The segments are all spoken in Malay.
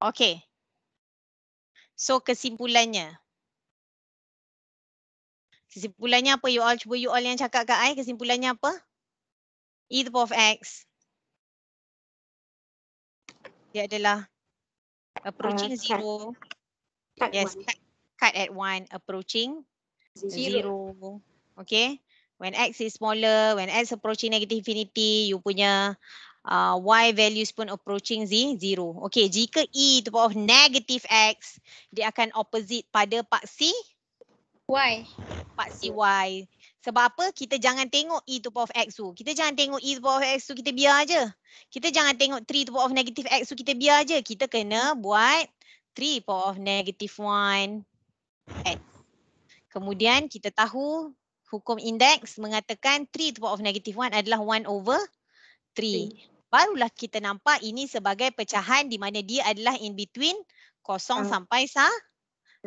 Okay. So kesimpulannya. Kesimpulannya apa you all? Cuba you all yang cakap kat I. Kesimpulannya apa? E to the power of X. Dia adalah approaching Uh, cut. zero. Cut Yes, one. cut, cut at one, approaching zero. Okay. When x is smaller, when x approaching negative infinity, you punya uh, y values pun approaching z zero. Okay, jika e to power of negative x, dia akan opposite pada paksi Why? paksi y. Sebab apa? Kita jangan tengok e to power of x tu. Kita jangan tengok e to power of x tu, kita biar aje. Kita jangan tengok 3 to power of negative x tu, kita biar aje. Kita kena buat 3 power of negative 1 x. Kemudian kita tahu hukum indeks mengatakan 3 to power of negative 1 adalah 1 over 3. Barulah kita nampak ini sebagai pecahan di mana dia adalah in between kosong Ah. sampai sa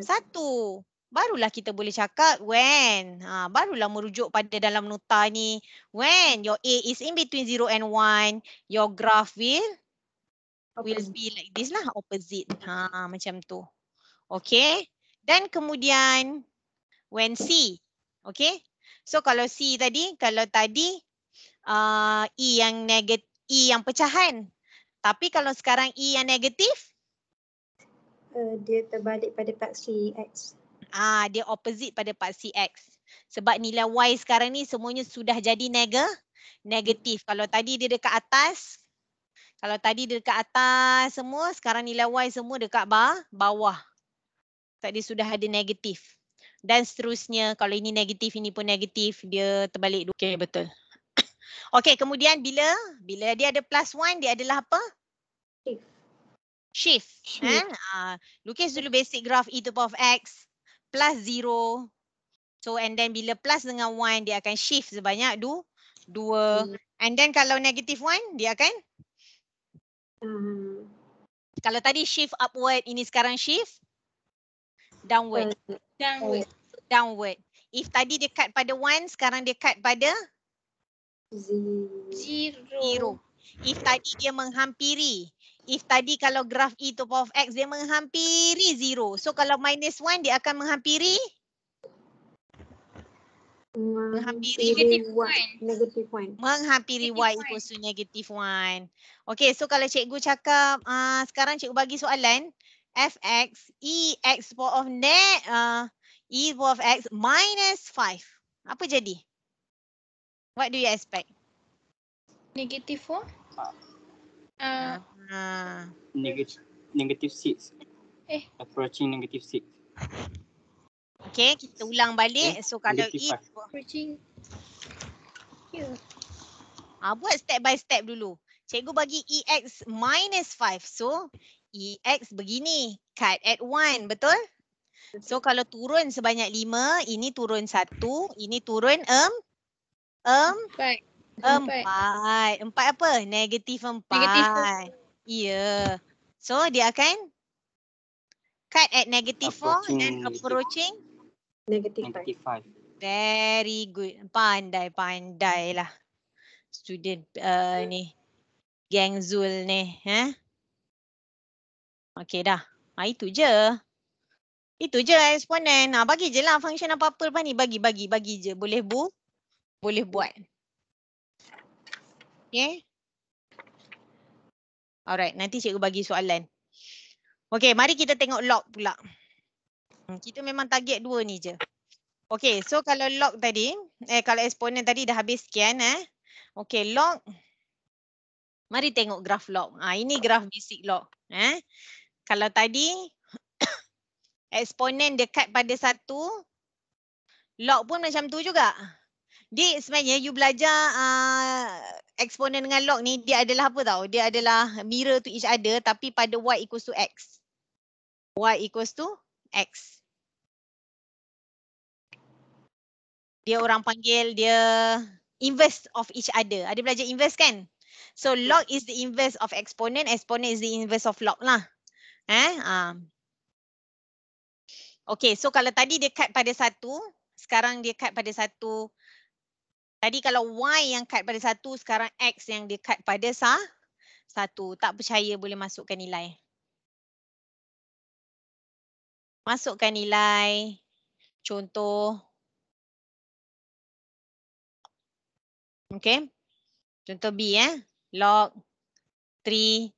satu. Barulah kita boleh cakap when. Ha, barulah merujuk pada dalam nota ni. When your A is in between 0 and 1, your graph will will Opposite. be like this lah opposite. Ha macam tu. Okay. Dan kemudian when C. Okay. So kalau C tadi, kalau tadi uh, E yang negatif, E yang pecahan. Tapi kalau sekarang E yang negatif, Uh, dia terbalik pada paksi X. ah dia opposite pada paksi X. Sebab nilai Y sekarang ni semuanya sudah jadi nega, negatif. Kalau tadi dia dekat atas, kalau tadi dia dekat atas semua, sekarang nilai Y semua dekat ba bawah. Tadi sudah ada negatif. Dan seterusnya kalau ini negatif, ini pun negatif, dia terbalik. dua. Okay, betul. Okay, kemudian bila bila dia ada plus one, dia adalah apa? Shift. Shift. Shift. Eh? Ah, lukis dulu basic graph e to the power of x plus zero. So and then bila plus dengan one, dia akan shift sebanyak du, dua. Hmm. And then kalau negative one, dia akan Uh, kalau tadi shift upward, ini sekarang shift downward. uh, Downward. Downward. If tadi dia cut pada one, sekarang dia cut pada zero. Zero. If tadi dia menghampiri. If tadi kalau graf e to power of x dia menghampiri zero. So kalau minus one dia akan menghampiri Menghampiri negative one. one. Negative one. menghampiri y Negative one. equals to negative one. Okay, so kalau cikgu cakap uh, sekarang cikgu bagi soalan fx e x power of net uh, e power of x minus 5. Apa jadi? What do you expect? Negative four. Uh, Uh, negative negative six. Eh. Approaching negative six. okay, kita ulang balik. So kalau negative e five. approaching. Ah, buat step by step dulu. Cikgu bagi EX minus 5. So, EX begini. Cut at 1. Betul? So, kalau turun sebanyak 5, ini turun 1. Ini turun em, em, Baik. Empat. empat. Empat apa? Negatif empat. Negatif Iya. So, dia akan cut at negative 4 Approaching dan negative. approaching Negative five. Very good. Pandai-pandai lah. Student uh, ni. Gang Zul ni. Ha? Okay dah. Ha, itu je. Itu je eksponen. Ha, bagi je lah function apa-apa lepas ni. Bagi, bagi, bagi je. Boleh bu? Boleh buat. Okay. Alright. Nanti cikgu bagi soalan. Okay. Mari kita tengok log pula. Hmm, Kita memang target dua ni je. Okay, so kalau log tadi, eh kalau eksponen tadi dah habis sekian eh. Okay, log. Mari tengok graf log. Ah ini graf basic log. Eh. Kalau tadi eksponen dekat pada satu, log pun macam tu juga. Di sebenarnya you belajar uh, eksponen dengan log ni dia adalah apa tau? Dia adalah mirror to each other tapi pada y equals to x. y equals to x. dia orang panggil dia inverse of each other. Ada belajar inverse kan? So log is the inverse of exponent, exponent is the inverse of log lah. Eh? Um. Okay, so kalau tadi dia cut pada satu, sekarang dia cut pada satu. Tadi kalau y yang cut pada satu, sekarang x yang dia cut pada sa satu. Tak percaya boleh masukkan nilai. Masukkan nilai. Contoh. Okay. Contoh B eh. Log 3.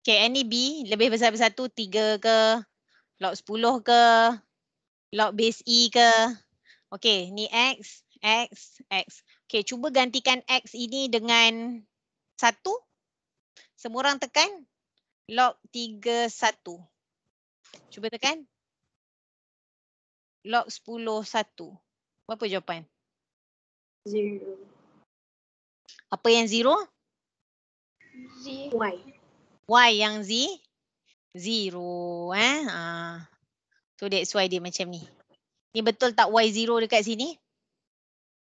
Okay, any B lebih besar dari satu, tiga ke, log 10 ke, log base E ke. Okay, ni X, X, X. Okay, cuba gantikan X ini dengan satu. Semua orang tekan log 3, 1. Cuba tekan. Log 10, 1. Berapa jawapan? Zero. Apa yang zero? Z. Y. Y yang Z? Zero eh. Ha. So that's why dia macam ni. Ni betul tak Y zero dekat sini?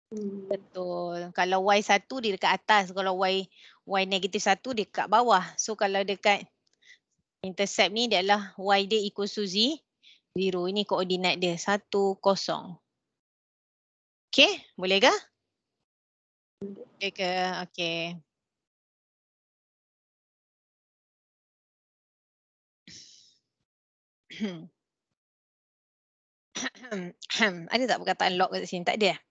Hmm. Betul. Kalau Y satu dia dekat atas. Kalau Y Y negatif satu dia dekat bawah. So kalau dekat intercept ni dia adalah Y dia equals to Z. Zero. Ini koordinat dia. Satu, kosong. Okay. Boleh ke? Boleh ke? Okay. ada tak perkataan lock kat sini? Tak ada.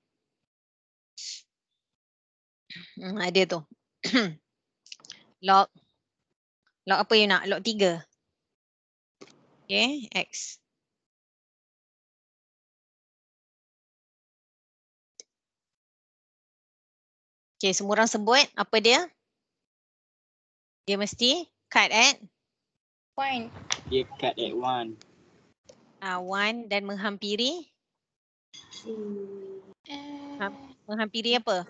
Hmm, ada tu. lock. Lock apa you nak? Lock tiga. Okay, X. Okay, semua orang sebut apa dia? Dia mesti cut at Point. Dia cut at one. uh, one dan menghampiri. Hmm. Uh, Menghampiri apa?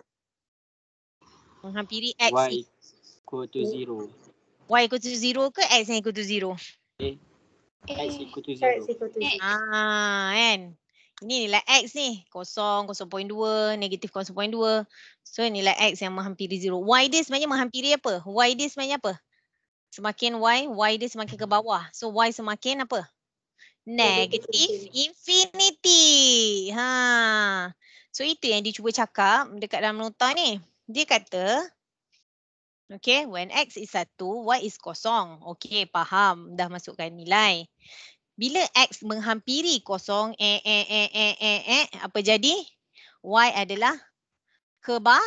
Menghampiri X. Y equal to zero. Y equal to zero ke X yang equal to zero? eh, X equal to X zero. equal to zero. Ah, kan? Ini nilai X ni. Kosong, 0.2, negatif 0.2. So nilai X yang menghampiri zero. Y dia sebenarnya menghampiri apa? Y dia sebenarnya apa? Semakin Y, Y dia semakin ke bawah. So Y semakin apa? Negatif infinity. Ha. So itu yang dia cuba cakap dekat dalam nota ni. Dia kata, okay, when X is 1, Y is kosong. Okay, faham. Dah masukkan nilai. Bila X menghampiri kosong, eh, eh, eh, eh, eh, eh, apa jadi? Y adalah ke ba,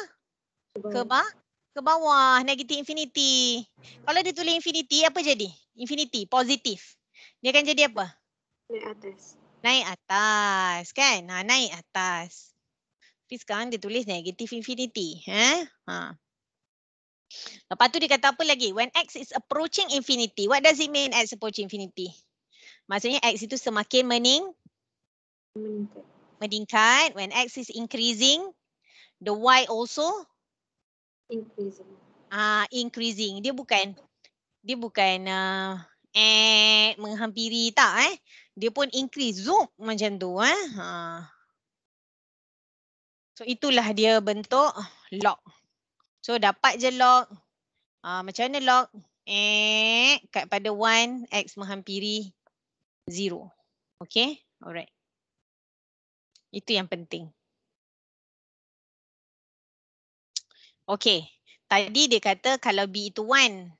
ke ba, ke bawah, negatif infinity. Kalau dia tulis infinity, apa jadi? Infinity, positif. Dia akan jadi apa? Naik atas. Naik atas, kan? Ha, naik atas. Tapi sekarang dia tulis negatif infinity. Eh? Ha. Lepas tu dia kata apa lagi? When X is approaching infinity, what does it mean X approaching infinity? Maksudnya X itu semakin mening, Meningkat. meningkat. When X is increasing, the Y also Increasing. uh, increasing. Dia bukan dia bukan uh, eh menghampiri tak eh. Dia pun increase zoom macam tu eh. Ha. So itulah dia bentuk log. So dapat je log. Uh, macam mana log? Eh kat pada 1 X menghampiri 0. Okay? Alright. Itu yang penting. Okay. Tadi dia kata kalau B itu 1.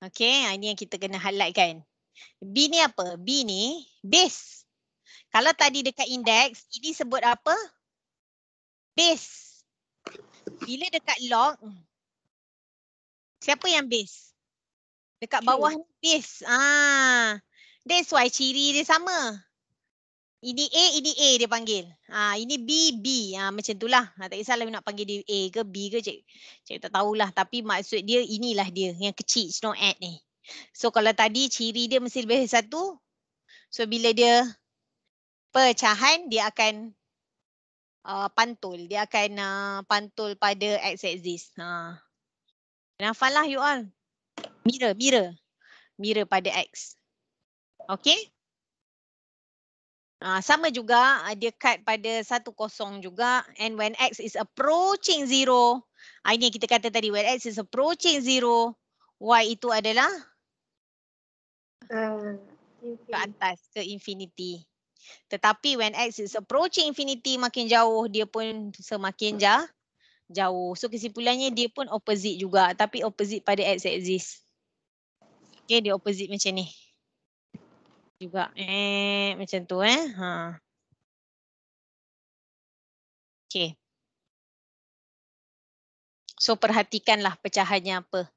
Okay. ah, Ini yang kita kena highlight kan. B ni apa? B ni base. Kalau tadi dekat index, ini sebut apa? Base. Bila dekat log, siapa yang base? Dekat bawah ni base. Ah, That's why ciri dia sama. Ini A, ini A dia panggil. Ha, ini B, B. Ha, macam itulah. Ha, tak kisahlah nak panggil dia A ke B ke cik. Cik tak tahulah. Tapi maksud dia inilah dia yang kecil. It's not add ni. So kalau tadi ciri dia mesti lebih satu. So bila dia pecahan dia akan uh, pantul. Dia akan uh, pantul pada x axis. Ha. Nafal lah you all. Mirror, mirror. Mirror pada x. Okay. Uh, sama juga uh, dia cut pada satu kosong juga and when x is approaching zero uh, ini kita kata tadi when x is approaching zero y itu adalah Uh, ke atas ke infinity tetapi when x is approaching infinity makin jauh dia pun semakin jah jauh so kesimpulannya dia pun opposite juga tapi opposite pada x axis okay dia opposite macam ni juga eh macam tu eh. Ha. Okay. So perhatikanlah pecahannya apa.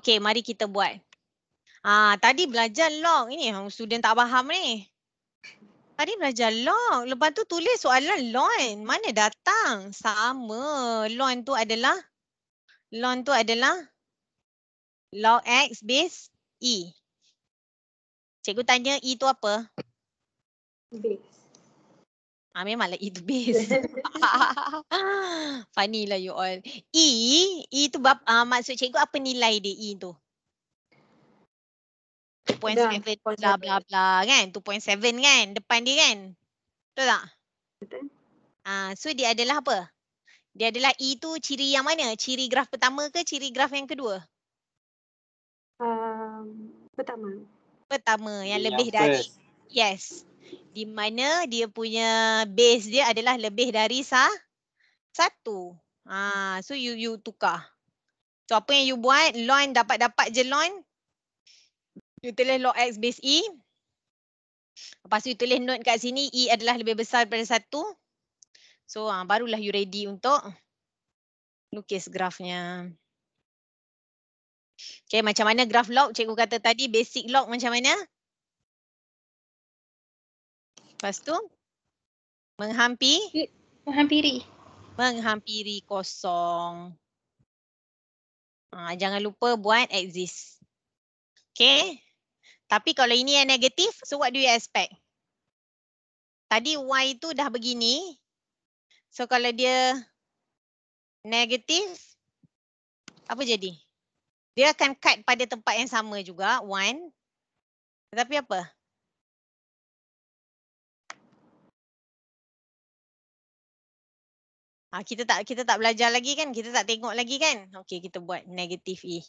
Okay, mari kita buat. Ah, tadi belajar log ini student tak faham ni. Tadi belajar log, lepas tu tulis soalan lon. Mana datang? Sama. Lon tu adalah lon tu adalah log x base e. Cikgu tanya e tu apa? Base. Ah memanglah e tu base. Funny lah you all. E, E tu bap, uh, maksud cikgu apa nilai dia E tu? 2.7 bla bla bla kan? 2.7 kan? Depan dia kan? Betul tak? Betul. Ah, so dia adalah apa? Dia adalah E tu ciri yang mana? Ciri graf pertama ke ciri graf yang kedua? Um, pertama. Pertama yang Yang lebih dari first. yes. Di mana dia punya base dia adalah lebih dari sa satu. Ah, so you you tukar. So apa yang you buat? Lon dapat-dapat je lon. You tulis log x base e. Lepas tu you tulis note kat sini e adalah lebih besar daripada satu. So ah, barulah you ready untuk lukis grafnya. Okay, macam mana graf log? Cikgu kata tadi basic log macam mana? Lepas tu menghampiri Menghampiri. menghampiri kosong. Ha, jangan lupa buat exist. Okay. Tapi kalau ini yang negatif, so what do you expect? Tadi y tu dah begini. So kalau dia negatif, apa jadi? Dia akan cut pada tempat yang sama juga, one. Tetapi apa? Ah, kita tak kita tak belajar lagi kan? Kita tak tengok lagi kan? Okey, kita buat negatif E.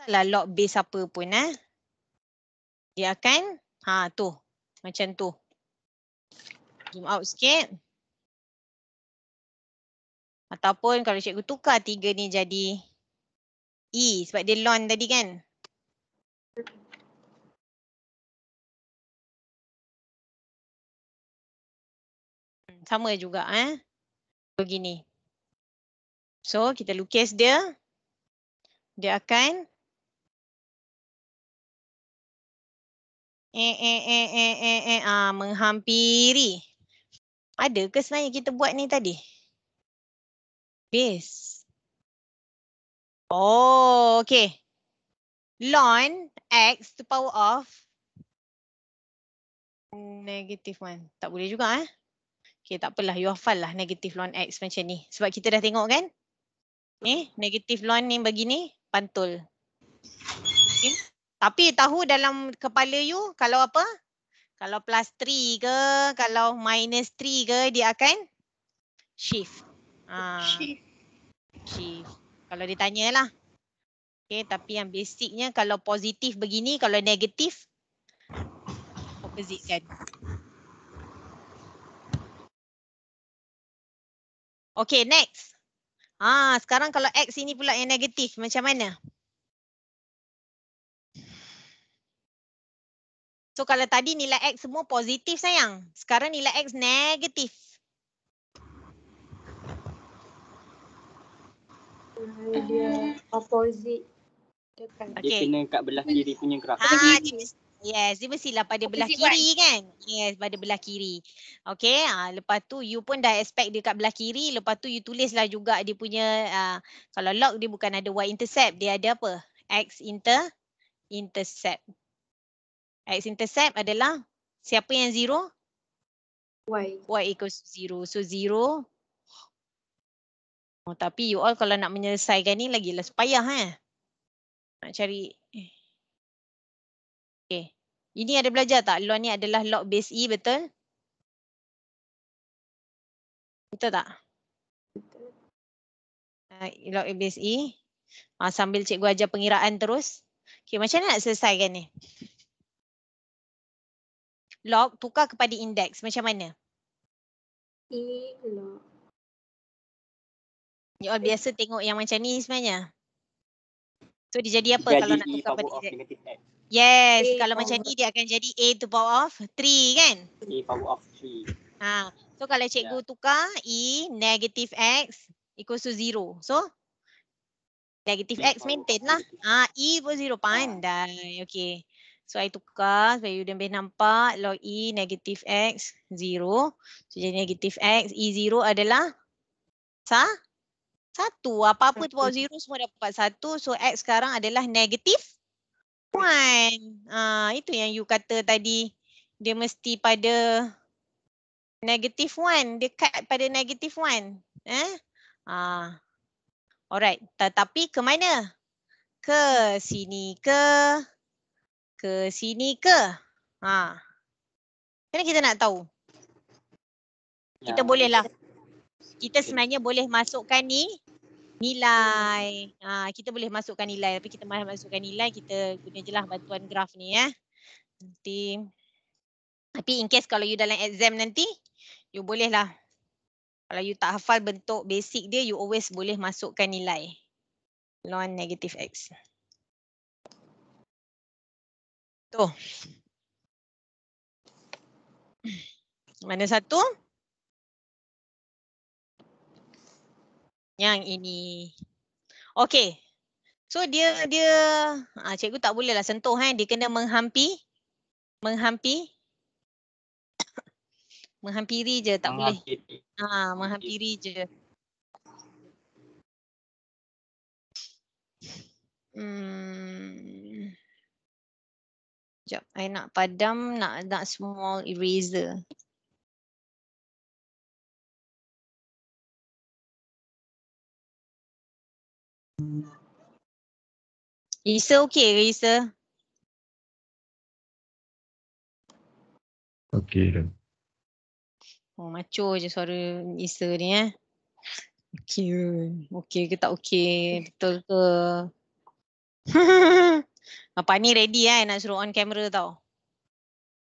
Tak kisahlah log base apa pun eh. Dia akan ha tu. Macam tu. Zoom out sikit. Ataupun kalau cikgu tukar tiga ni jadi E sebab dia lon tadi kan? Hmm, Sama juga eh. Begini. So kita lukis dia. Dia akan eh eh eh eh eh eh ah menghampiri. Ada ke sebenarnya kita buat ni tadi? Base. Oh, okay. Ln x to power of negative 1. Tak boleh juga eh. Okay, tak apalah. You hafal lah negative ln x macam ni. Sebab kita dah tengok kan? Ni, negative ln ni begini, pantul. Tapi tahu dalam kepala you kalau apa? Kalau plus 3 ke, kalau minus 3 ke, dia akan shift. Ah, Shift. shift. Kalau ditanya lah. Okay, tapi yang basicnya kalau positif begini, kalau negatif, opposite kan. Okay, next. Ah, sekarang kalau X ini pula yang negatif, macam mana? So kalau tadi nilai X semua positif sayang. Sekarang nilai X negatif. Uh, dia opposite. Dia Okay. kena kat belah kiri punya graf. Ah, dia mesti, yes, dia mestilah pada belah Opposite kiri kan? Yes, pada belah kiri. Okay, ah, lepas tu you pun dah expect dia kat belah kiri. Lepas tu you tulislah juga dia punya, ah, kalau log dia bukan ada y intercept, dia ada apa? X inter intercept. X intercept adalah siapa yang zero? Y. y equals zero. So zero. Oh, tapi you all kalau nak menyelesaikan ni lagi lah payah eh. Nak cari. eh. Okay. Ini ada belajar tak? Log ni adalah log base E betul? Betul tak? Betul. Uh, log base E. Uh, sambil cikgu ajar pengiraan terus. Okay, macam mana nak selesaikan ni? Log tukar kepada indeks. Macam mana? E log. You all biasa tengok yang macam ni sebenarnya. So dia jadi apa kalau nak Jadi tukar pada of Z? negative X. Yes, A kalau macam ni dia akan jadi A to power of 3 kan? A power of 3. Ha. So kalau cikgu Ya. tukar E negative X equals to 0. So negative E X maintain lah. Ah, E equals 0. Pandai. Okay. So I tukar supaya you lebih nampak log E negative X 0. So jadi negative X E 0 adalah sa satu. Apa-apa tu bawah 0 semua dapat satu. So X sekarang adalah negative 1. Ah, itu yang you kata tadi. Dia mesti pada negative 1. Dia cut pada negative 1. Eh? Ah. Alright. Tetapi ke mana? Ke sini ke? Ke sini ke? Ha. Mana kita nak tahu? Kita Ya. boleh lah. Kita sebenarnya boleh masukkan ni nilai. Ha, kita boleh masukkan nilai. Tapi kita malah masukkan nilai, kita guna je lah bantuan graf ni ya. Nanti. Tapi in case kalau you dalam exam nanti, you boleh lah. Kalau you tak hafal bentuk basic dia, you always boleh masukkan nilai. Ln negative X. Tu. Mana satu? Yang ini. Okey. So dia dia ah cikgu tak boleh lah sentuh kan dia kena menghampi menghampi menghampiri je tak boleh. Ha menghampiri je. Hmm. Sekejap, I nak padam, nak nak small eraser. Okey ke Isa? Okey dah. Oh, maco je suara Isa ni eh. Okey ke? Okey ke tak okey? Betul ke? Apa ni ready eh nak suruh on camera tau.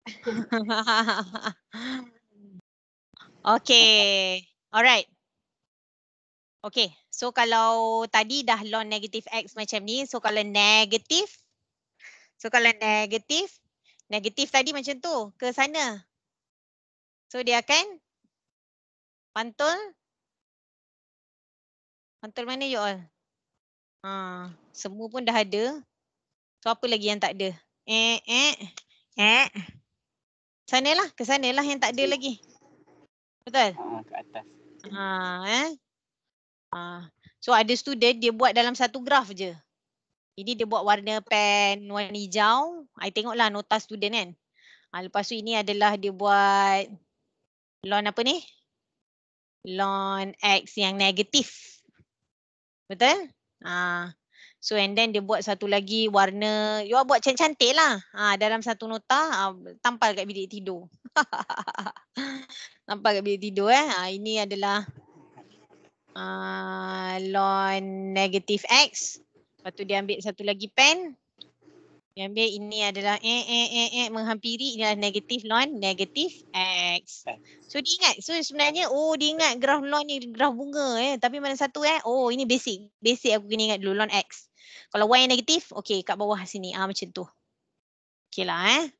okay. Alright. Okay. So kalau tadi dah log negative X macam ni. So kalau negatif. So kalau negatif. Negatif tadi macam tu. Ke sana. So dia akan pantul. Pantul mana you all? Ha, semua pun dah ada. So apa lagi yang tak ada? Eh, eh, eh. Sanalah, ke sanalah yang tak ada lagi. Betul? Ah, ke atas. Ha, eh. Ha. So ada student dia buat dalam satu graf je. Ini dia buat warna pen warna hijau. I tengoklah nota student kan. Ha, lepas tu ini adalah dia buat lon apa ni? Lon X yang negatif. Betul? Ha. So and then dia buat satu lagi warna, you all buat cantik-cantik lah. Ha, dalam satu nota, ha, tampal kat bilik tidur. tampal kat bilik tidur eh. Ha, ini adalah uh, ln negative X. Lepas tu dia ambil satu lagi pen. Dia ambil ini adalah eh eh eh eh menghampiri ini adalah negatif ln negative X. So dia ingat. So sebenarnya oh dia ingat graf ln ni graf bunga eh. Tapi mana satu eh. Oh ini basic. Basic aku kena ingat dulu ln X. Kalau Y negatif, okey kat bawah sini. Ah macam tu. Okey lah eh.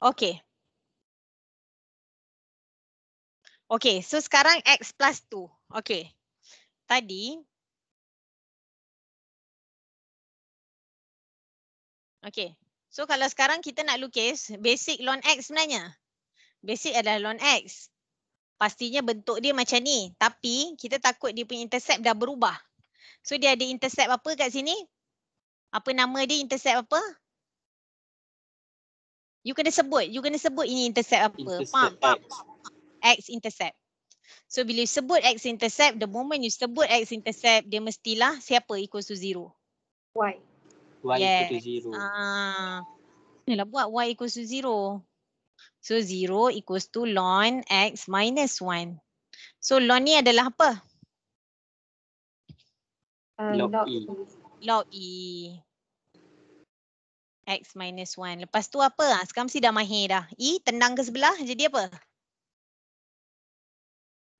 Okey. Okey, so sekarang X plus 2. Okey. Tadi. Okey. So kalau sekarang kita nak lukis basic ln X sebenarnya. Basic adalah ln X. Pastinya bentuk dia macam ni. Tapi kita takut dia punya intercept dah berubah. So dia ada intercept apa kat sini? Apa nama dia intercept apa? You kena sebut. You kena sebut ini intercept apa. Intercept Faham? X. X intercept. So bila you sebut X intercept, the moment you sebut X intercept, dia mestilah siapa equals to zero. Y. Y equal to Yes. zero. Ah. Yalah buat Y equals to zero. So zero equals to ln X minus one. So ln ni adalah apa? Uh, Log log E. E. Log E. X minus 1. Lepas tu apa? Ha, sekarang mesti dah mahir dah. E tendang ke sebelah jadi apa?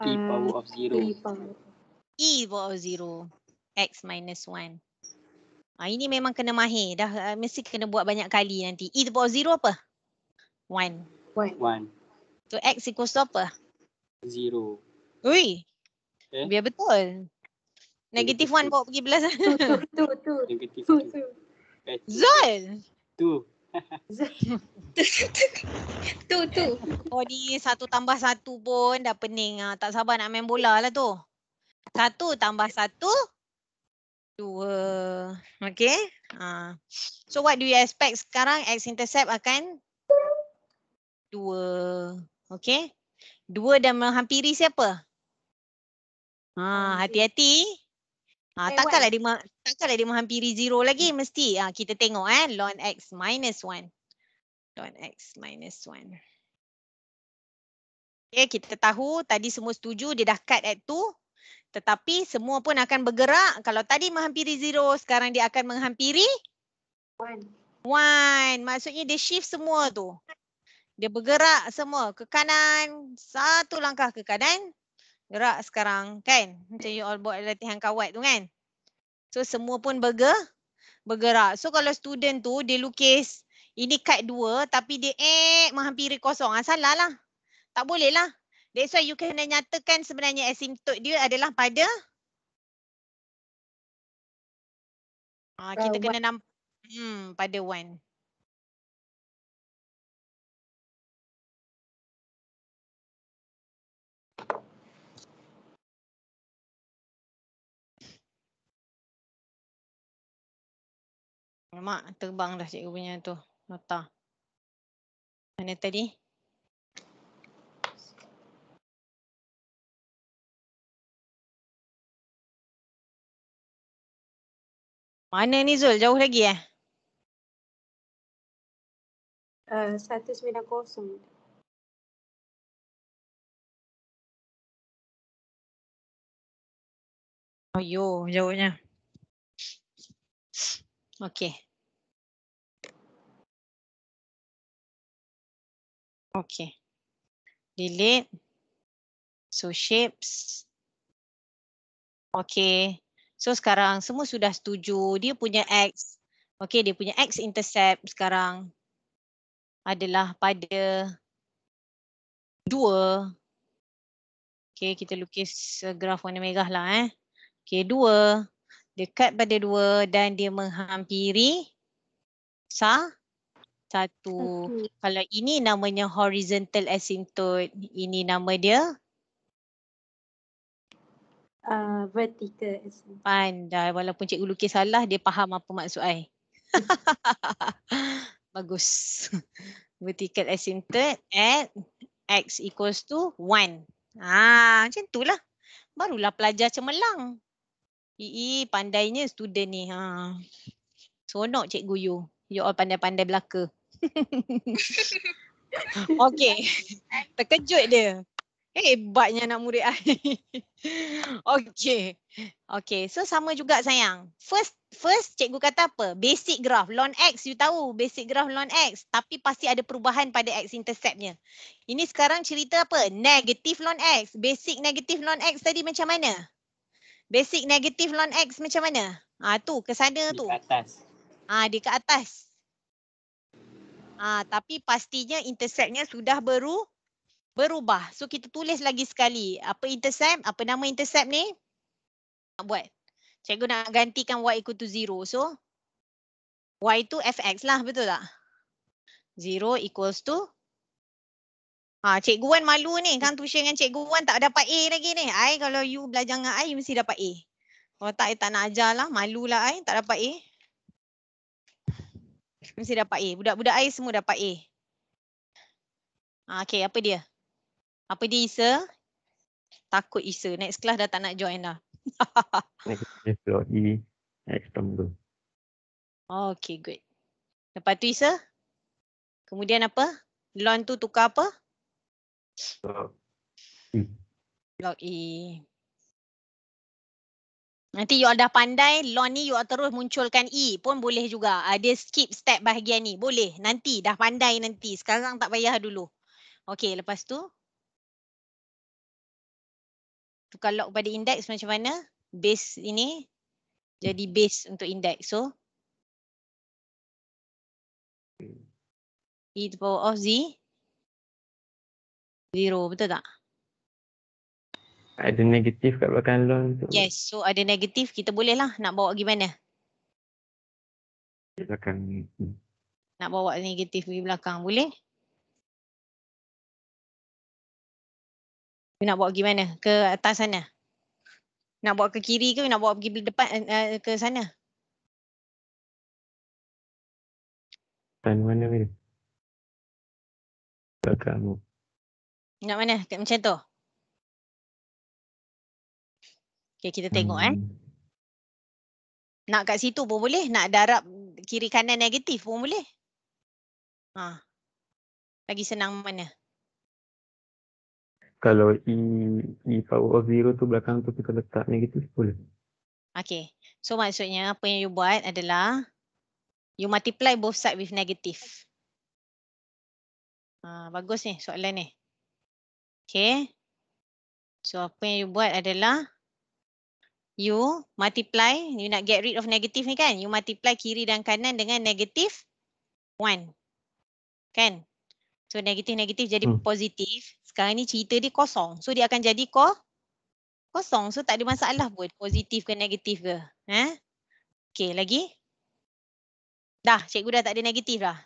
E power Ah, of zero. E power. E power of 0. X minus 1. Ha, ini memang kena mahir. Dah uh, mesti kena buat banyak kali nanti. E to power 0 apa? 1. One. One. So X equals to apa? Zero. Ui. Eh? Biar betul. Negatif Negative 1 two. bawa pergi belah sana. Tu, tu, tu, tu. Negative Tu, tu. Eh, Zul! two. Tu tu. Oh ni satu tambah satu pun dah pening ah. Tak sabar nak main bola lah tu. Satu tambah satu. Dua. Okay. Ah. So what do you expect sekarang x intercept akan dua. Okay. Dua dan menghampiri siapa? Ha, hati-hati. Ha, Eh, takkanlah dia takkanlah dia menghampiri zero lagi mesti. Ha, kita tengok eh ln x minus 1. Ln x minus 1. Okay, kita tahu tadi semua setuju dia dah cut at 2. Tetapi semua pun akan bergerak. Kalau tadi menghampiri zero, sekarang dia akan menghampiri One. 1. Maksudnya dia shift semua tu. Dia bergerak semua ke kanan. Satu langkah ke kanan. Gerak sekarang kan. Macam you all buat latihan kawat tu kan. So semua pun berger, bergerak. So kalau student tu dia lukis ini cut dua tapi dia eh menghampiri kosong. Ah, salah lah. Tak boleh lah. That's why you kena nyatakan sebenarnya asymptote dia adalah pada Ah, kita Uh, kena nampak hmm, pada one. Mak terbang dah cikgu punya tu. Nota. Mana tadi? Mana ni Zul? Jauh lagi eh? Uh, satu sembilan kosong. Oh yo, jauhnya. Okey. Okey. Delete. So shapes. Okey. So sekarang semua sudah setuju dia punya X. Okey, dia punya X intercept sekarang adalah pada dua. Okey, kita lukis graf warna merah lah eh. Okey, dua. Dekat pada dua dan dia menghampiri sa satu. Satu. Kalau ini namanya horizontal asymptote, ini nama dia Uh, vertical. asymptote. pandai. Walaupun cikgu lukis salah, dia faham apa maksud I. Bagus. Vertical asymptote at x equals to 1. Ah, macam tu lah. Barulah pelajar cemerlang. Ii, pandainya student ni. Ha. Sonok cikgu you. You all pandai-pandai belaka. Okey. Terkejut dia. Hebatnya anak murid I. Okey. Okey, so sama juga sayang. First first cikgu kata apa? Basic graph ln x you tahu basic graph ln x tapi pasti ada perubahan pada x interceptnya. Ini sekarang cerita apa? Negatif ln x. Basic negatif ln x tadi macam mana? Basic negatif ln x macam mana? Ah tu ke sana Di tu. atas. Ah dia ke atas. Ah tapi pastinya interceptnya sudah beru berubah. So kita tulis lagi sekali. Apa intercept? Apa nama intercept ni? Nak buat. Cikgu nak gantikan y equal to 0. So y tu fx lah betul tak? 0 equals to Ha, cikgu Wan malu ni. Kan tuition dengan cikgu Wan tak dapat A lagi ni. I kalau you belajar dengan I, you mesti dapat A. Kalau tak, I tak nak ajar lah. Malu lah I, tak dapat A. Mesti dapat A. Budak-budak I semua dapat A. Ha, okay, apa dia? Apa dia Isa? Takut Isa. Next class dah tak nak join dah. E X tambah. Okay, good. Lepas tu Isa? Kemudian apa? Lon tu tukar apa? Log Log E. Nanti you all dah pandai, lon ni you all terus munculkan E pun boleh juga. Ah, dia skip step bahagian ni. Boleh. Nanti dah pandai nanti. Sekarang tak payah dulu. Okey, lepas tu. Tukar log pada index macam mana? Base ini jadi base untuk index. So, E to the power of Z. Zero, betul tak? Ada negatif kat belakang lon tu. Yes, so ada negatif kita boleh lah nak bawa gimana? Di belakang. Hmm. Nak bawa negatif pergi belakang boleh? You nak bawa pergi mana? Ke atas sana? Nak bawa ke kiri ke nak bawa pergi depan uh, ke sana? Tan mana ni? Belakang tu. Nak mana? Kat macam tu? Okay, kita tengok eh. Hmm. Nak kat situ pun boleh. Nak darab kiri kanan negatif pun boleh. Ha. Lagi senang mana? Kalau E, E power of zero tu belakang tu kita letak negatif boleh. Okay. So maksudnya apa yang you buat adalah you multiply both side with negative. Ha, bagus ni soalan ni. Okay. So apa yang you buat adalah you multiply, you nak get rid of negative ni kan? You multiply kiri dan kanan dengan negatif 1. Kan? So negatif-negatif jadi Hmm. positif. Sekarang ni cerita dia kosong. So dia akan jadi ko kosong. So tak ada masalah pun positif ke negatif ke. Eh? Okay lagi? Dah cikgu dah tak ada negatif dah.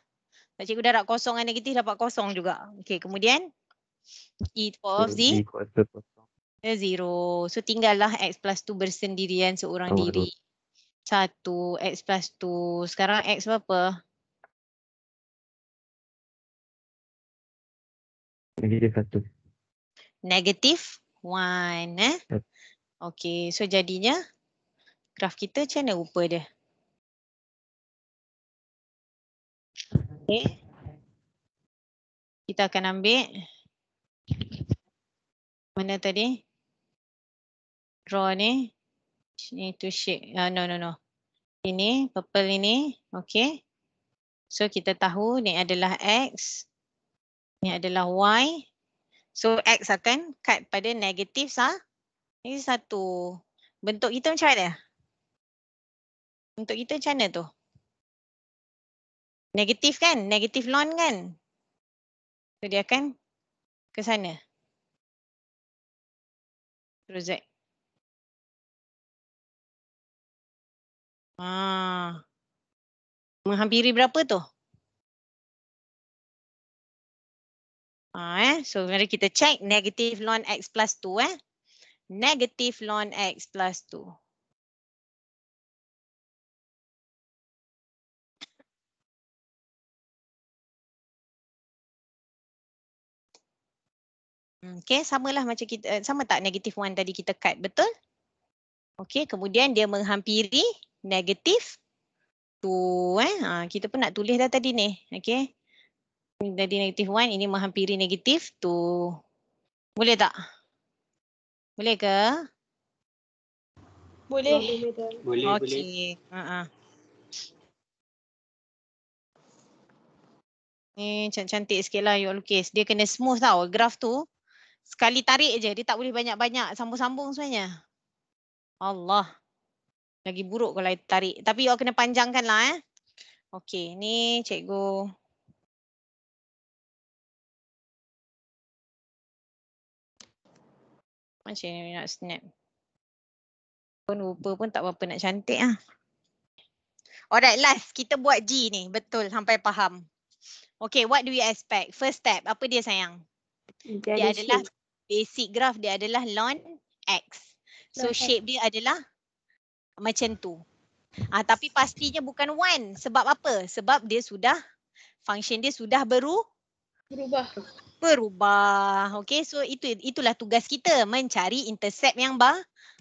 Tak cikgu darab kosong dengan negatif dapat kosong juga. Okay kemudian E to power of Z E zero. So tinggallah X plus 2 bersendirian seorang Oh, diri. Satu, X plus 2. Sekarang X berapa? Negatif satu. Negatif 1. Eh? Okay, so jadinya graf kita macam mana rupa dia? Okay. Kita akan ambil mana tadi? Draw ni. Ni to shape. Uh, no, no, no. Ini, purple ini. Okay. So kita tahu ni adalah X. Ni adalah Y. So X akan cut pada negatif sah. Ini satu. Bentuk kita macam mana? Bentuk kita macam mana tu? Negatif kan? Negatif lon kan? So dia akan ke sana. Terus Z. Ah. Menghampiri berapa tu? Ah, eh. So mari kita check negatif ln x plus 2 eh. Negatif ln x plus 2. Okay, samalah macam kita, eh, sama tak negatif 1 tadi kita cut, betul? Okay, kemudian dia menghampiri negatif 2 eh. Ha, kita pun nak tulis dah tadi ni. Okay. Jadi negatif 1 ini menghampiri negatif 2. Boleh tak? Boleh ke? Boleh. Boleh, madam. Boleh. Okey. Ha Ni cantik-cantik sikit lah you all lukis. Dia kena smooth tau. Graf tu sekali tarik je. Dia tak boleh banyak-banyak sambung-sambung sebenarnya. Allah. Lagi buruk kalau tarik. Tapi you all kena panjangkan lah eh. Okey. Ni cikgu. Macam ni nak snap. Pun rupa pun tak berapa nak cantik ah. Alright, last. Kita buat G ni. Betul, sampai faham. Okay, what do you expect? First step, apa dia sayang? Dia, Dia ada adalah shape. basic graph dia adalah ln X. So Ln X. shape dia adalah macam tu. Ah, tapi pastinya bukan one. Sebab apa? Sebab dia sudah, function dia sudah beru, Berubah. Berubah. Okay, so itu itulah tugas kita mencari intercept yang ba,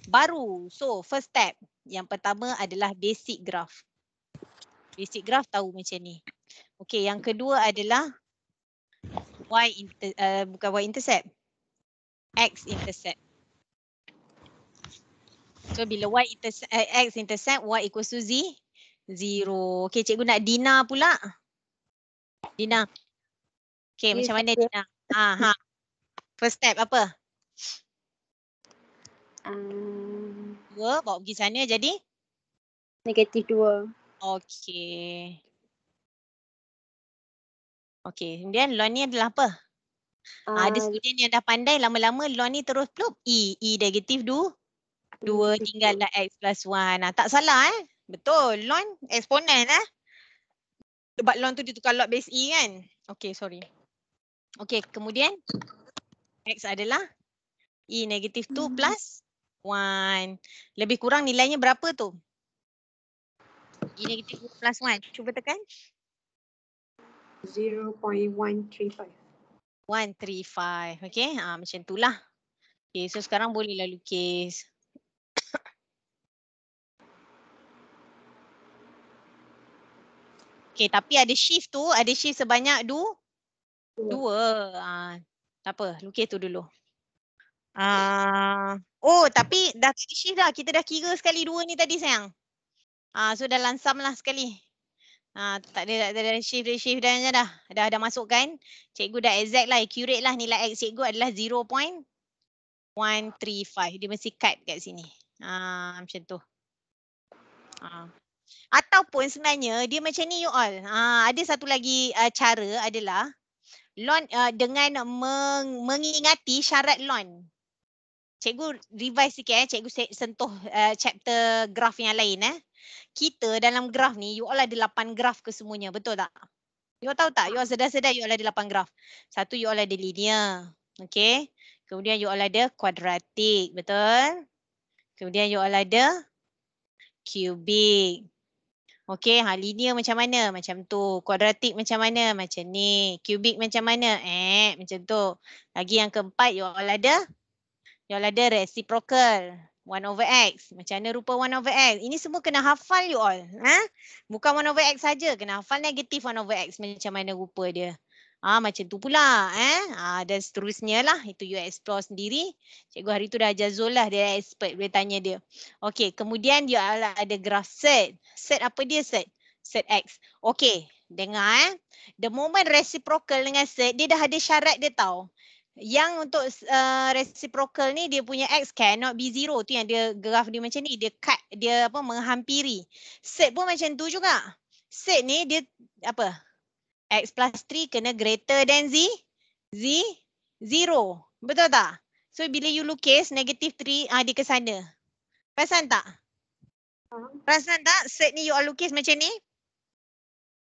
baru. So first step, yang pertama adalah basic graph. Basic graph tahu macam ni. Okay, yang kedua adalah y inter, uh, bukan y intercept. X intercept. So bila y intercept, uh, x intercept y equals to z, 0. Okay, cikgu nak Dina pula. Dina. Okay, macam mana cikgu. Dina? Ah, ha. First step apa? Um, Dua, bawa pergi sana jadi? negatif dua. Okay. Okay, kemudian lon ni adalah apa? Ah, ada Ah, student yang dah pandai lama-lama lon ni terus plup E. E negatif du. Dua negatif tinggallah X plus 1. Ah, tak salah eh. Betul. Lon eksponen eh. Sebab lon tu ditukar log base E kan. Okay sorry. Okay kemudian X adalah E negatif 2 plus 1. Lebih kurang nilainya berapa tu? E negatif 2 plus 1. Cuba tekan. 0.135. 135. Okay, ha, macam tu lah. Okay, so sekarang bolehlah lukis. okay, tapi ada shift tu, ada shift sebanyak du, Dua. Ha, tak apa, lukis tu dulu. Ah, oh, tapi dah shift dah. Kita dah kira sekali dua ni tadi sayang. Ah, so dah lansam lah sekali. Ah, tak ada tak ada shift shift dah dah. Dah dah masuk kan? Cikgu dah exact lah, accurate lah nilai X cikgu adalah 0.135. Dia mesti cut kat sini. Ah, macam tu. Ah. Ataupun sebenarnya dia macam ni you all. Ah, ada satu lagi uh, cara adalah loan uh, dengan meng, mengingati syarat loan. Cikgu revise sikit eh, cikgu se- sentuh uh, chapter graf yang lain eh. Kita dalam graf ni you all ada 8 graf ke semuanya, betul tak? You all tahu tak? You all sedar-sedar you all ada 8 graf. Satu you all ada linear. Okay. Kemudian you all ada kuadratik, betul? Kemudian you all ada cubic. Okay, ha, linear macam mana? Macam tu. Kuadratik macam mana? Macam ni. Cubic macam mana? Eh, macam tu. Lagi yang keempat, you all ada? You all ada reciprocal. 1 over x. Macam mana rupa 1 over x? Ini semua kena hafal you all. Ha? Bukan 1 over x saja. Kena hafal negatif 1 over x. Macam mana rupa dia. Ah macam tu pula eh. Ah dan seterusnya lah itu you explore sendiri. Cikgu hari tu dah ajar Zul lah dia expert boleh tanya dia. Okey, kemudian dia ada graph set. Set apa dia set? Set X. Okey, dengar eh. The moment reciprocal dengan set dia dah ada syarat dia tahu. Yang untuk uh, reciprocal ni dia punya X cannot be zero. Tu yang dia graph dia macam ni. Dia cut, dia apa menghampiri. Set pun macam tu juga. Set ni dia apa? X plus 3 kena greater than Z. Z, zero. Betul tak? So bila you lukis negative 3 ah, dia ke sana. Perasan tak? Perasan tak? Set ni you all lukis macam ni.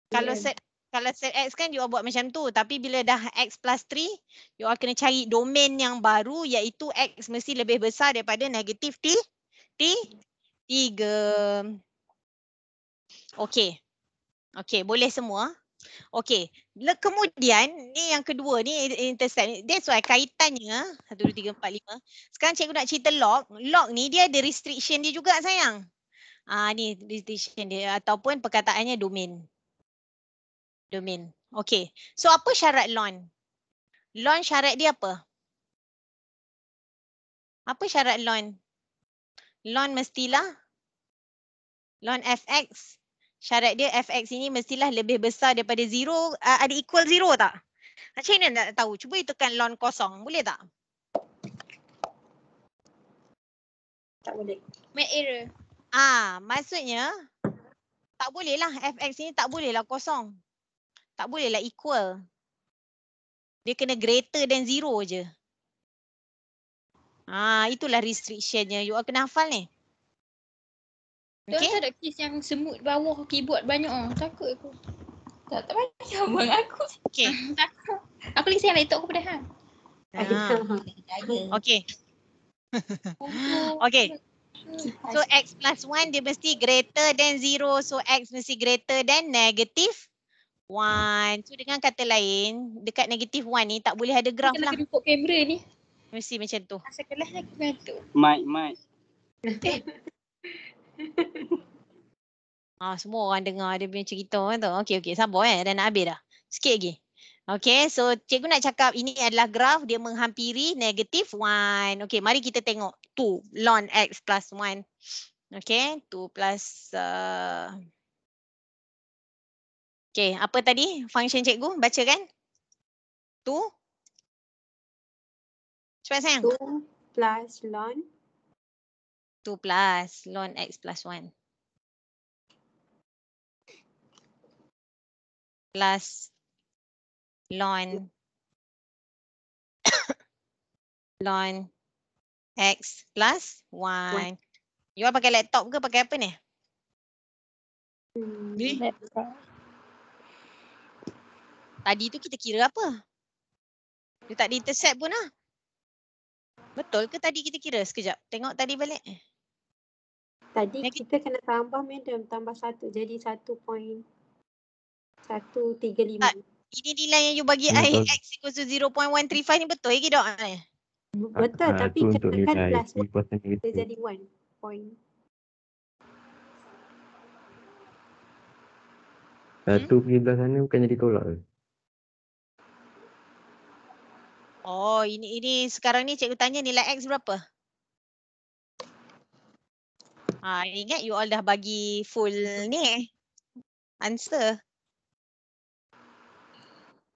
Kalau Ya. set kalau set X kan you all buat macam tu. Tapi bila dah X plus 3, you all kena cari domain yang baru iaitu X mesti lebih besar daripada negatif T. T. 3. Okey. Okey, boleh semua. Okey. Kemudian ni yang kedua ni i- intercept. ni. That's why kaitannya 1 2 3 4 5. Sekarang cikgu nak cerita log. Log ni dia ada restriction dia juga sayang. Ah ni restriction dia ataupun perkataannya domain. Domain. Okey. So apa syarat loan? Loan syarat dia apa? Apa syarat loan? Loan mestilah loan fx syarat dia fx ini mestilah lebih besar daripada zero uh, ada equal zero tak? Macam mana nak tahu? Cuba you tekan lon kosong. Boleh tak? Tak boleh. Make error. Ah, maksudnya tak boleh lah fx ni tak boleh lah kosong. Tak boleh lah equal. Dia kena greater than zero je. Ah, itulah restrictionnya. You all kena hafal ni. Okay. Okay? Tak ada kes yang semut bawah keyboard banyak oh. Takut aku. Tak, tak payah abang aku. Okay. Takut. Aku lagi sayang laptop aku pada hang. Ah, okay. Okay. So x plus 1 dia mesti greater than 0. So x mesti greater than negative 1. So dengan kata lain, dekat negative 1 ni tak boleh ada graph Kalau lah. kena kamera ni. Mesti macam tu. Asal kelas lagi ngantuk. Mic, mic. Ah, semua orang dengar dia punya cerita kan tu. Okey, okey. Sabar eh. Dah nak habis dah. Sikit lagi. Okey, so cikgu nak cakap ini adalah graf dia menghampiri negative 1. Okey, mari kita tengok. 2 ln x plus 1. Okay, 2 plus uh, Okay, apa tadi function cikgu? Baca kan? 2 Cepat sayang. 2 plus ln 2 plus ln x plus 1. Plus ln ln x plus 1. You all pakai laptop ke pakai apa ni? hmm, Ni? Laptop. Tadi tu kita kira apa? Dia tak di intercept pun lah. Betul ke tadi kita kira? Sekejap. Tengok tadi balik. Tadi Lagi- kita kena tambah madam tambah satu jadi satu point satu tiga lima. Tak. Ini nilai yang you bagi Hmm, I betul. x equals to 0.135 ni betul ke tak? Eh? Betul Ah, tapi tu untuk kenakan nilai plus dia negatif. jadi one point. Satu pergi belah sana bukannya ditolak ke? Oh, ini ini sekarang ni cikgu tanya nilai x berapa? Ah, ingat you all dah bagi full ni eh. Answer.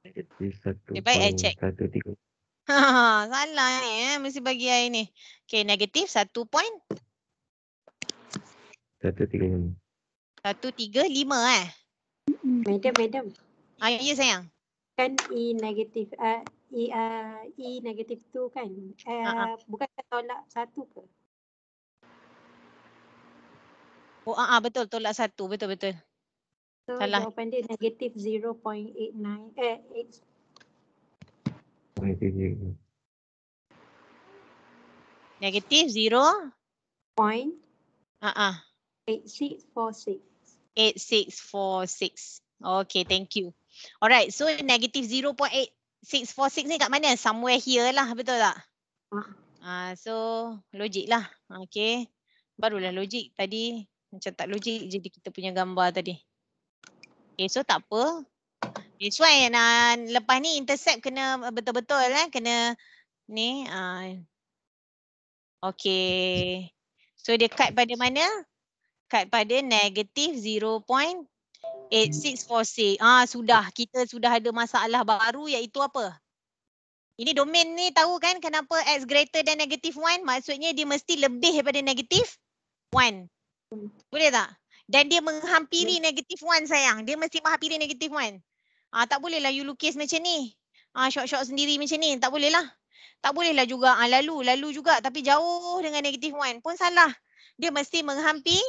Negatif satu Lebih baik I point check. satu tiga. Ha, salah ni eh. Mesti bagi I ni. Okay, negatif 1 point Satu tiga lima. 135 eh. Madam madam Ah, ya sayang. kan E negatif uh, E uh, E negatif tu kan uh, Ah, bukan tolak satu ke? Oh, ah, ah, betul tolak satu. Betul betul. So Salah. jawapan dia negatif 0.89 eh eight- Negatif tiga. Negatif 0. point Ah, ah. eight six four six. 8646. Okay, thank you. Alright, so negative 0.8646 ni kat mana? Somewhere here lah, betul tak? Ah. Ah, so logik lah. Okay. Barulah logik tadi. Macam tak logik jadi kita punya gambar tadi. Okay, so tak apa. That's why nah, lepas ni intercept kena betul-betul eh. Kena ni. Ah. Okay. So dia cut pada mana? Cut pada negative 0.8646. Ah sudah kita sudah ada masalah baru iaitu apa? Ini domain ni tahu kan kenapa x greater than negative 1? Maksudnya dia mesti lebih daripada negative 1. Boleh tak? Dan dia menghampiri negative 1 sayang. Dia mesti menghampiri negative 1. Ah tak boleh lah you lukis macam ni. Ah short-short sendiri macam ni. Tak boleh lah. Tak boleh lah juga ah, lalu. Lalu juga tapi jauh dengan negative 1 pun salah. Dia mesti menghampiri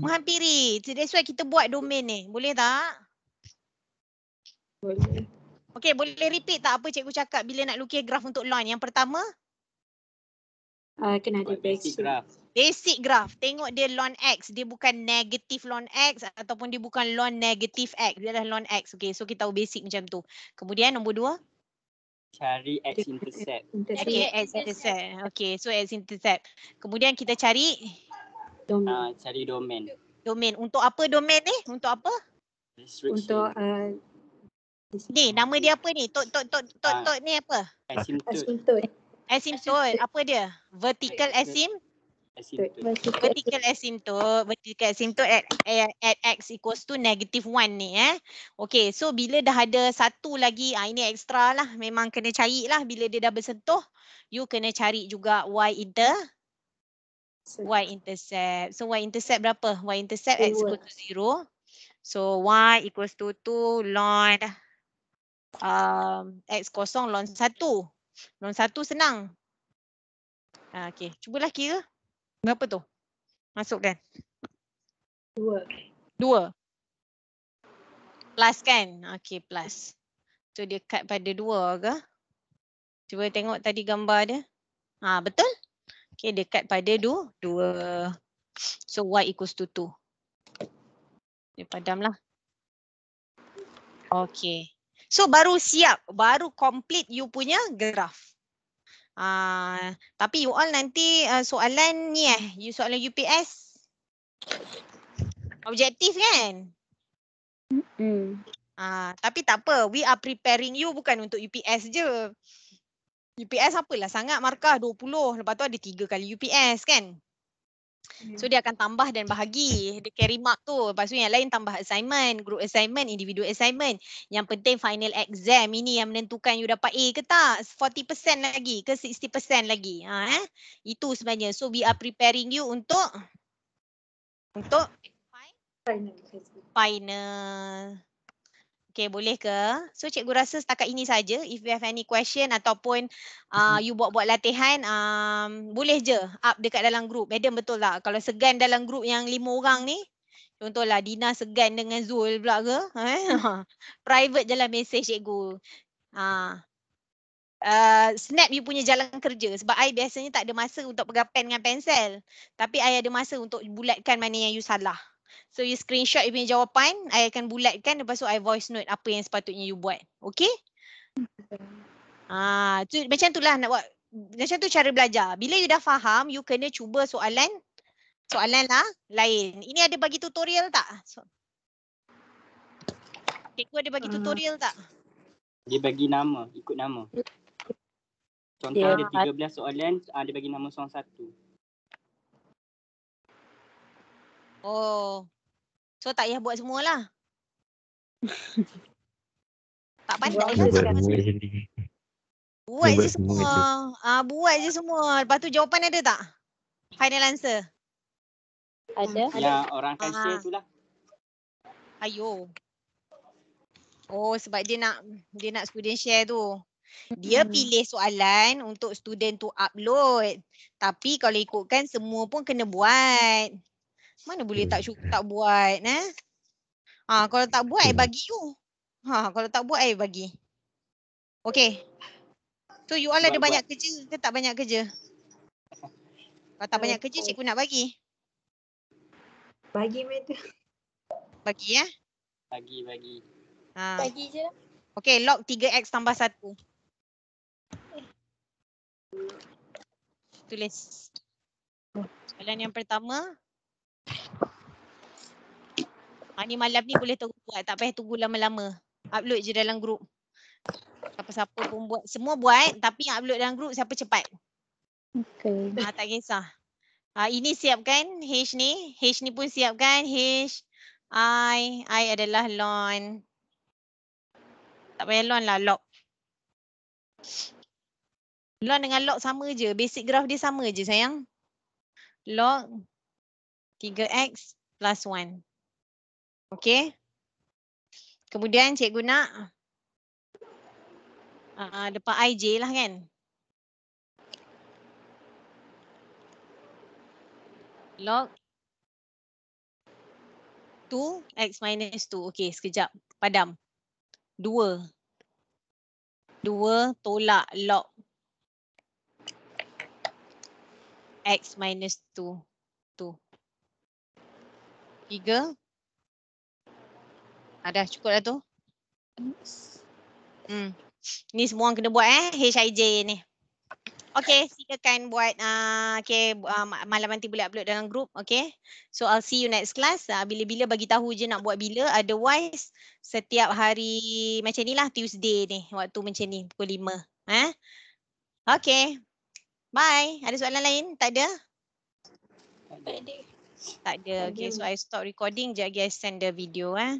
menghampiri. So, That's why kita buat domain ni. Boleh tak? Boleh. Okey, boleh repeat tak apa cikgu cakap bila nak lukis graf untuk line? Yang pertama, Uh, kena ada basic basic. Basic graph. Tengok dia ln x. Dia bukan negative ln x ataupun dia bukan ln negative x. Dia adalah ln x. Okey, so kita tahu basic macam tu. Kemudian nombor dua. Cari x intercept. Intercept Okey, Cari x x intercept. Okey, so x intercept. Kemudian kita cari domain. Ah, cari domain. domain. Untuk apa domain ni? Untuk apa? Untuk uh, Ni, nama dia apa ni? Tot, tot, tot, tot, Ah. tot ni apa? Asymptote. asymptote. Asymptote. Apa dia? Vertical asymptote. Asymptote. vertical asymptote, vertical asymptote at, at, at x equals to negative 1 ni eh. Okay, so bila dah ada satu lagi, ah, ini extra lah. Memang kena cari lah bila dia dah bersentuh. You kena cari juga y inter, y intercept. So y intercept berapa? Y intercept x equals to 0. So y equals to 2 ln um, x kosong ln 1. Ln 1 senang. Ah, okay, cubalah kira. Berapa tu? Masukkan. Dua. Dua. Plus kan? Okay, plus. So dia cut pada dua ke? Cuba tengok tadi gambar dia. Ha, betul? Okay, dia cut pada dua. Dua. So y equals to two. Dia padamlah. Okay. So baru siap. Baru complete you punya graph. Ah, tapi you all nanti uh, soalan ni eh, you soalan UPS objektif kan? Hmm. Ah, tapi tak apa, we are preparing you bukan untuk UPS je. UPS apalah sangat markah 20. Lepas tu ada tiga kali UPS kan. So dia akan tambah dan bahagi. Dia carry mark tu. Lepas tu yang lain tambah assignment, group assignment, individual assignment. Yang penting final exam ini yang menentukan you dapat A ke tak. 40% lagi ke 60% lagi. Ha, eh? Itu sebenarnya. So we are preparing you untuk untuk Final. final. Okay, boleh ke? So cikgu rasa setakat ini saja. If you have any question ataupun uh, you buat-buat latihan, um, boleh je up dekat dalam group. Madam betul tak? Kalau segan dalam group yang lima orang ni, contohlah Dina segan dengan Zul pula ke? Eh? Private je lah message cikgu. Ha. Uh, snap you punya jalan kerja sebab I biasanya tak ada masa untuk pegang pen dengan pensel. Tapi I ada masa untuk bulatkan mana yang you salah. So you screenshot you punya jawapan, I akan bulatkan lepas tu I voice note apa yang sepatutnya you buat. Okay? Ah, tu macam itulah nak buat. Macam tu cara belajar. Bila you dah faham, you kena cuba soalan soalan lah lain. Ini ada bagi tutorial tak? So, Cikgu ada bagi Ah. tutorial tak? Dia bagi nama, ikut nama. Contoh Dia- ada 13 soalan, ah, dia bagi nama seorang satu. Oh. So tak payah buat semualah. tak pandai Buat lah buat semua. semua sendiri. Buat je semua. Ah, buat je semua. Lepas tu jawapan ada tak? Final answer. Ada. Yang orang akan Ah. share tu lah. Ayo. Oh sebab dia nak dia nak student share tu. Dia Mm-mm. pilih soalan untuk student tu upload. Tapi kalau ikutkan semua pun kena buat. Mana boleh tak syuk, tak buat eh? Ha, kalau tak buat I Hmm. bagi you. Ha, kalau tak buat I bagi. Okay. So you all ada Buat- banyak kerja ke tak banyak kerja? Kalau tak banyak kerja cikgu nak bagi. Bagi madam. Bagi ya. Bagi, bagi. Ha. Bagi je lah. Okay, log 3x tambah 1. Tulis. Soalan yang pertama. Ha, ni malam ni boleh terus buat. Tak payah tunggu lama-lama. Upload je dalam grup. Siapa-siapa pun buat. Semua buat tapi yang upload dalam grup siapa cepat. Okay. Ha, tak kisah. Ha, ini siapkan H ni. H ni pun siapkan. H, I, I adalah Lon. Tak payah Lon lah, Lock. Lon dengan Lock sama je. Basic graph dia sama je sayang. Log 3x plus 1. Okay. Kemudian cikgu nak uh, depan IJ lah kan. log 2 x minus 2. Okey, sekejap. Padam. 2. 2 tolak log x minus 2. 2. 3. Ada cukup dah tu. Hmm. Ni semua orang kena buat eh. HIJ ni. Okay, silakan buat uh, okay, uh, ma- malam nanti boleh upload dalam group. Okay. So I'll see you next class. Uh, bila-bila bagi tahu je nak buat bila. Otherwise, setiap hari macam ni lah Tuesday ni. Waktu macam ni pukul 5. Eh? Okay. Bye. Ada soalan lain? Tak ada? Tak ada. Tak ada. Okay, so I stop recording. Sekejap lagi I send the video eh.